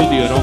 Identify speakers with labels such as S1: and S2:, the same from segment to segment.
S1: Studio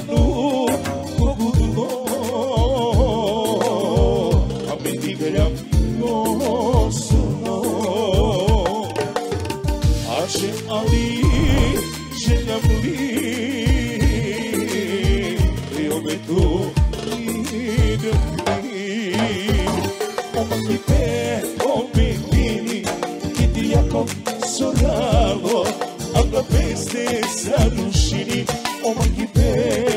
S1: sempre no fogo do A mendiga ele nosso nome. Ache ali, chega ali Eu me dou e deu Uma que pé, um menino Que te ia consolá Habla peste, salushini homem de Deus.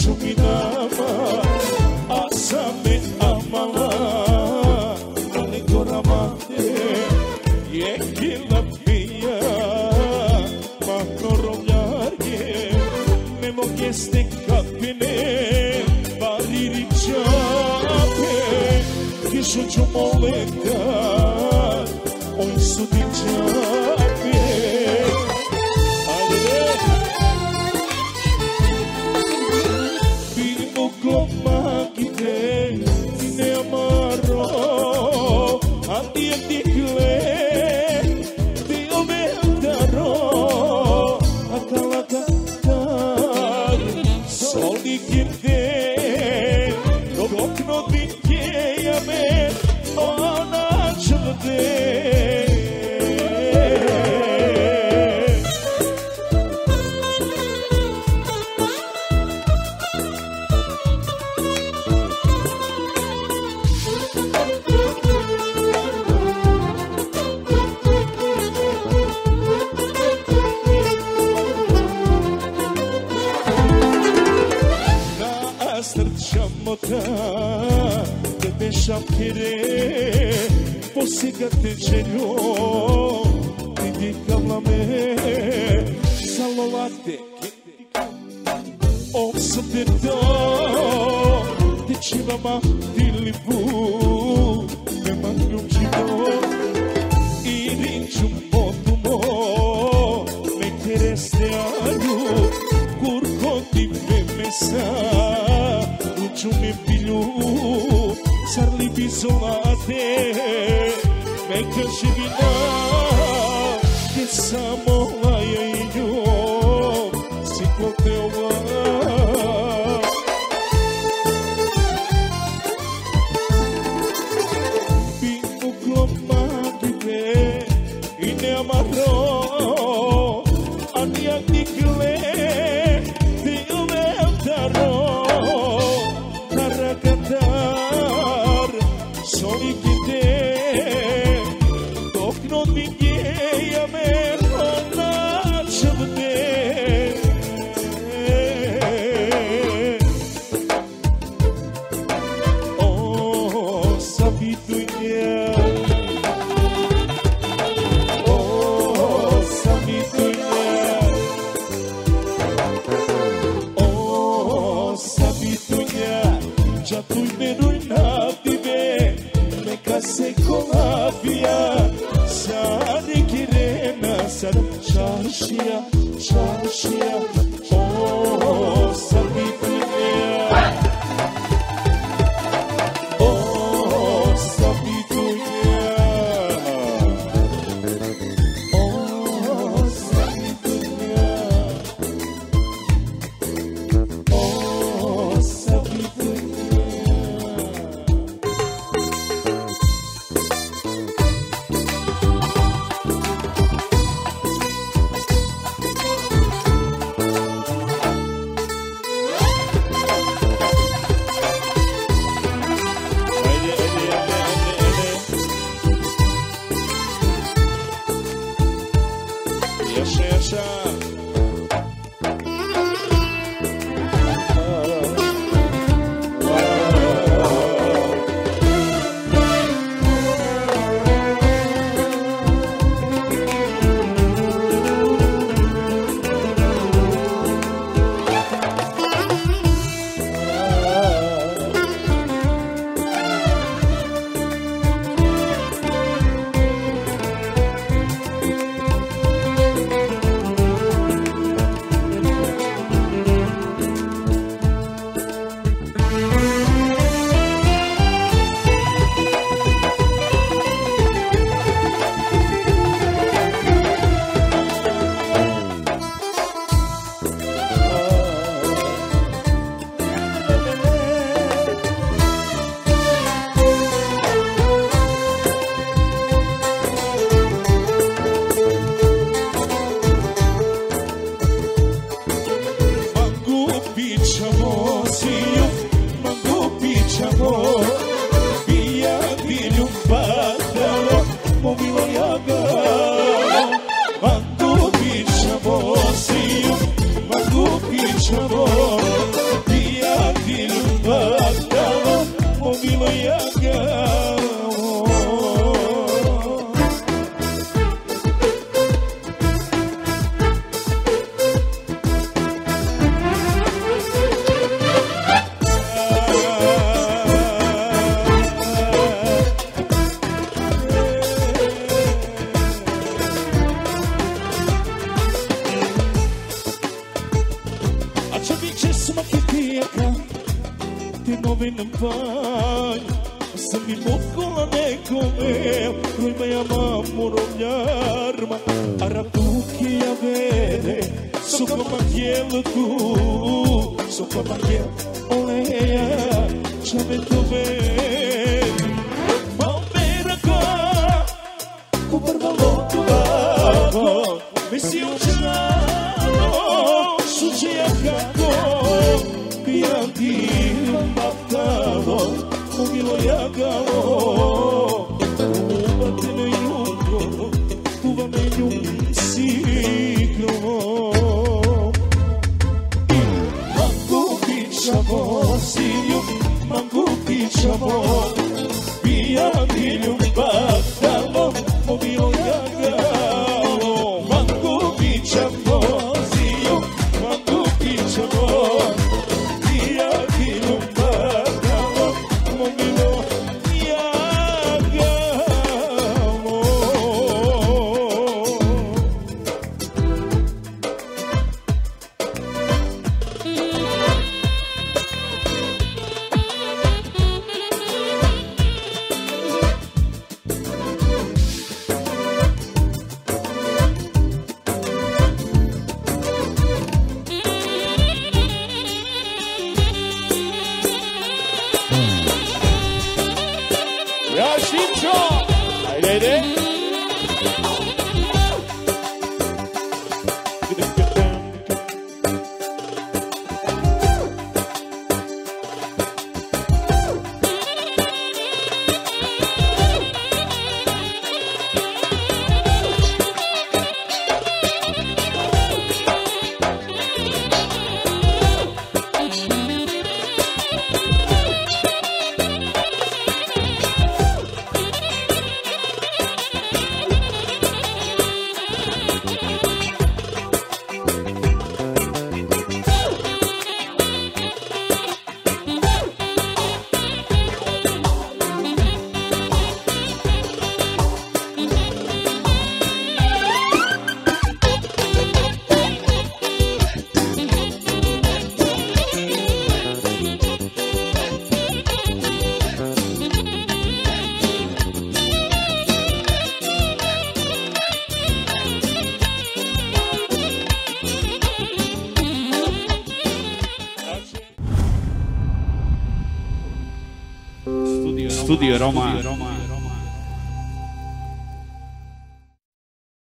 S1: Chupi sotteto Dicivama dilibu te cibo Irincium potumo Me chereste alu Curco di memesa Ucium me pilu Sarli bisolate Me cășivina Japui menul me Mekase ko abiya Sari kirena sar Çarşıya, çarşıya Oh, sabi meu Lui me amam muro mi arma Ara tu que a vede Su como aquel tu Su como aquel Olea Já me tu vede Palmeira agora Com barbalão tu lago Vê se eu te lavo Suje a caco Pianti Mambatado Comigo e a galo chamou, minha filha, Aroma